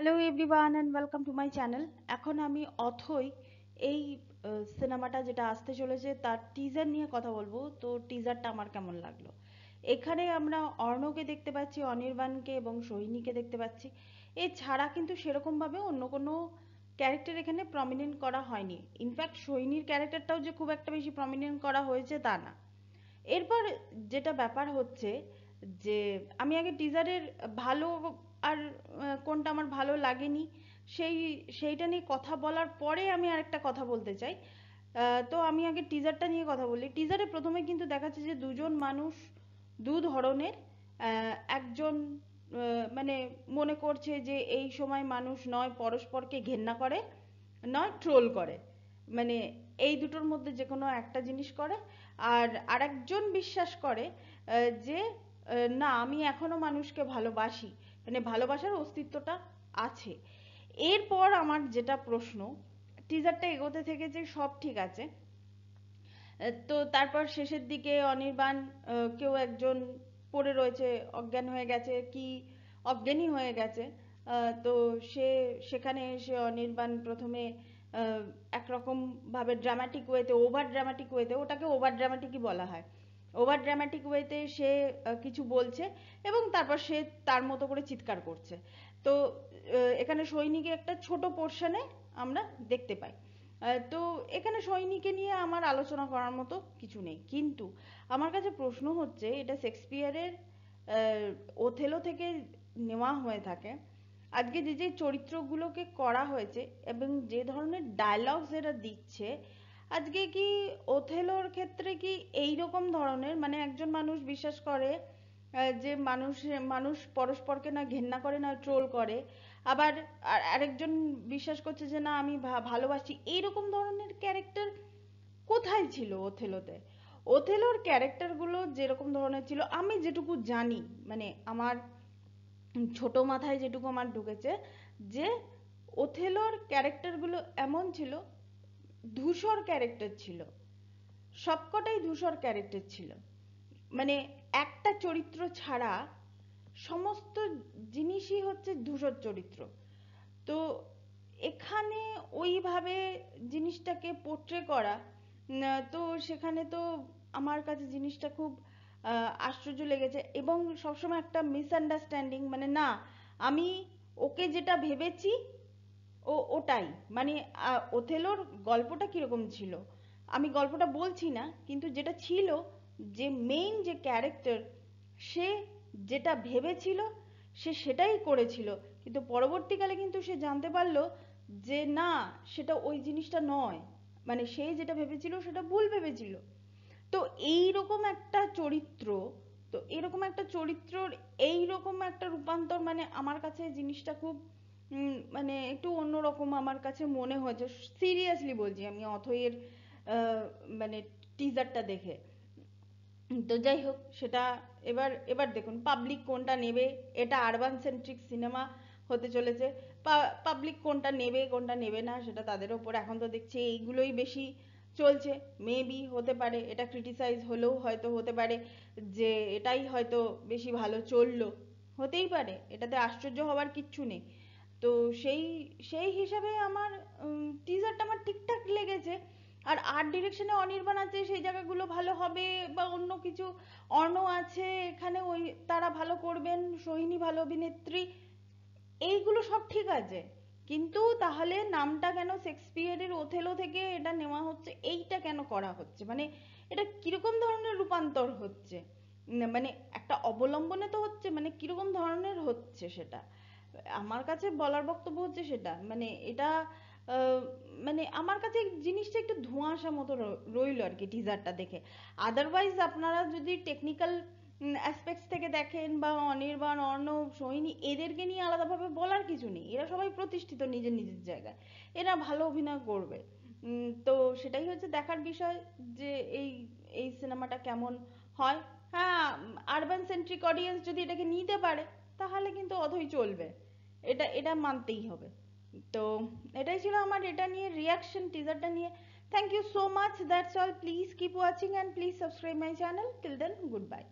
Hello everyone and welcome to my channel এখন আমি অথই এই সিনেমাটা যেটা আসতে চলেছে তার টিজার নিয়ে কথা বলব। তো টিজারটা আমার কেমন লাগল? এখানে আমরা অর্ণকে দেখতে পাচ্ছি, অনির্বাণকে এবং সোহিনীকে দেখতে পাচ্ছি। এছাড়া কিন্তু সেরকমভাবে অন্য কোনো ক্যারেক্টার এখানে প্রমিনেন্ট করা হয়নি। ইনফ্যাক্ট সোহিনীর ক্যারেক্টারটাও যে খুব একটা বেশি প্রমিনেন্ট করা হয়েছে তা না। এরপর যেটা ব্যাপার হচ্ছে যে, আমি আগে টিজারের ভালো আর কোনটা আমার ভালো লাগেনি, সেই, সেইটা নিয়ে কথা বলার পরে আমি আরেকটা কথা বলতে চাই। তো আমি আগে টিজারটা নিয়ে কথা বলি। টিজারে প্রথমে কিন্তু দেখাচ্ছে যে দুজন মানুষ দু ধরনের একজন মানে মনে করছে যে এই সময় মানুষ নয়, পরস্পরকে ঘেন্না করে, নয় ট্রোল করে। মানে এই দুটোর মধ্যে যে কোনো একটা জিনিস করে। আর আরেকজন বিশ্বাস করে যে না, আমি এখনও মানুষকে ভালোবাসি। মানে ভালোবাসার অস্তিত্বটা আছে। এরপর আমার যেটা প্রশ্ন টিজারটা এগোতে থেকে যে সব ঠিক আছে তো তারপর শেষের দিকে অনির্বাণ কেউ একজন পড়ে রয়েছে অজ্ঞান হয়ে গেছে কি অজ্ঞানী হয়ে গেছে তো সে সেখানে এসে অনির্বাণ প্রথমে আহ, একরকম ভাবে ড্রামাটিক ওয়েতে ওভার ড্রামাটিক ওয়েতে ওটাকে ওভার ড্রামাটিকই বলা হয়। ওভার ড্রামাটিক ওয়েতে সে কিছু বলছে এবং তারপর সে তার মতো করে চিৎকার করছে। তো এখানে সৈনিকের একটা ছোট পোর্শনে আমরা দেখতে পাই। তো এখানে সৈনিকে নিয়ে আমার আলোচনা করার মতো কিছু নেই। কিন্তু আমার কাছে প্রশ্ন হচ্ছে, এটা শেক্সপিয়ারের ওথেলো থেকে নেওয়া হয়ে থাকে। আজকে যে যে চরিত্রগুলোকে করা হয়েছে এবং যে ধরনের ডায়লগস এরা দিচ্ছে আজকে কি ওথেলোর ক্ষেত্রে কি এই রকম ধরনের মানে একজন মানুষ বিশ্বাস করে যে মানুষ মানুষ পরস্পরকে না ঘেন্না করে, না ট্রোল করে, আবার আর- আরেকজন বিশ্বাস করছে যে না, আমি ভালোবাসি, এইরকম ধরনের ক্যারেক্টার কোথায় ছিল ওথেলোতে? ওথেলোর ক্যারেক্টারগুলো যেরকম ধরনের ছিল, আমি যেটুকু জানি মানে আমার ছোট মাথায় যেটুকু আমার ঢুকেছে, যে ওথেলোর ক্যারেক্টারগুলো এমন ছিল ধূসর ক্যারেক্টার ছিল। সবকটাই ধূসর ক্যারেক্টার ছিল। মানে একটা চরিত্র ছাড়া সমস্ত জিনিসই হচ্ছে ধূসর চরিত্র। তো এখানে ওইভাবে জিনিসটাকে পোট্রে করা তো সেখানে তো আমার কাছে জিনিসটা খুব আশ্চর্য লেগেছে এবং সবসময় একটা মিসআন্ডারস্ট্যান্ডিং মানে না, আমি ওকে যেটা ভেবেছি ও, ওটাই। মানে ওথেলোর গল্পটা কীরকম ছিল? আমি গল্পটা বলছি না, কিন্তু যেটা ছিল যে মেইন যে ক্যারেক্টার সে যেটা ভেবেছিল, সে সেটাই করেছিল। কিন্তু পরবর্তীকালে কিন্তু সে জানতে পারল যে না, সেটা ওই জিনিসটা নয়। মানে সে যেটা ভেবেছিল, সেটা ভুল ভেবেছিল। তো এইরকম একটা চরিত্র, তো এরকম একটা চরিত্রর এইরকম একটা রূপান্তর মানে আমার কাছে জিনিসটা খুব মানে একটু অন্যরকম আমার কাছে মনে হয়েছে। সিরিয়াসলি বলছি আমি অথয়ের মানে টিজারটা দেখে। তো যাই হোক, সেটা এবার এবার দেখুন পাবলিক কোনটা নেবে? এটা আরবান সেন্ট্রিক সিনেমা হতে চলেছে। পাবলিক কোনটা নেবে কোনটা নেবে না, সেটা তাদের ওপর এখন তো দেখছি এইগুলোই বেশি চলছে। মেবি হতে পারে, এটা ক্রিটিসাইজ হলেও হয়তো হতে পারে যে এটাই হয়তো বেশি ভালো চলল। হতেই পারে, এটাতে আশ্চর্য হওয়ার কিচ্ছু নেই। তো সেই সেই হিসাবে আমার টিজারটা আমার ঠিকঠাক লেগেছে। আর আর্ট ডিরেকশনে অনির্বাণ আছে, সেই জায়গাগুলো ভালো হবে বা অন্য কিছু। অর্ণ আছে এখানে, ওই তারা ভালো করবেন, সোহিনী ভালো, অভিনেত্রী। এইগুলো সব ঠিক আছে। কিন্তু তাহলে নামটা কেন শেক্সপিয়ারের ওথেলো থেকে এটা নেওয়া হচ্ছে, এইটা কেন করা হচ্ছে? মানে এটা কীরকম ধরনের রূপান্তর হচ্ছে? মানে একটা অবলম্বনে তো হচ্ছে মানে কীরকম ধরনের হচ্ছে সেটা? আমার কাছে বলার বক্তব্য হচ্ছে সেটা মানে এটা মানে আমার কাছে জিনিসটা একটু ধোঁয়াশা মতো রইল আর কি টিজারটা দেখে। আদারওয়াইজ আপনারা যদি টেকনিক্যাল অ্যাসপেক্টস থেকে দেখেন বা অনির্বাণ, অর্ণব, সোহিনী, এদেরকে নিয়ে আলাদাভাবে বলার কিছু নেই। এরা সবাই প্রতিষ্ঠিত নিজের নিজের জায়গায়। এরা ভালো অভিনয় করবে। তো সেটাই হচ্ছে দেখার বিষয় যে এই এই সিনেমাটা কেমন হয়। হ্যাঁ আরবান সেন্ট্রিক অডিয়েন্স যদি এটাকে নিতে পারে, তাহলে কিন্তু অধই চলবে। এটা এটা মানতেই হবে। তো এটাই ছিল আমার এটা নিয়ে রিয়াকশন টিজারটা নিয়ে। Thank you so much that's all please keep watching and please subscribe my channel till then good bye